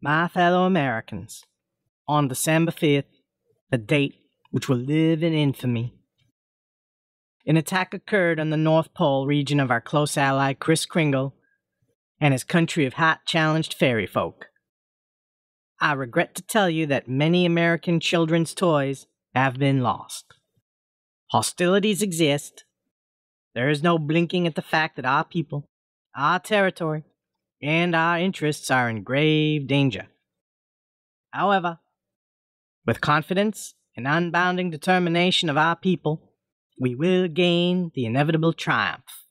My fellow Americans, on December 5th, a date which will live in infamy, an attack occurred on the North Pole region of our close ally Kris Kringle and his country of hot challenged fairy folk. I regret to tell you that many American children's toys have been lost. Hostilities exist. There is no blinking at the fact that our people, our territory, and our interests are in grave danger. However, with confidence and unbounding determination of our people, we will gain the inevitable triumph.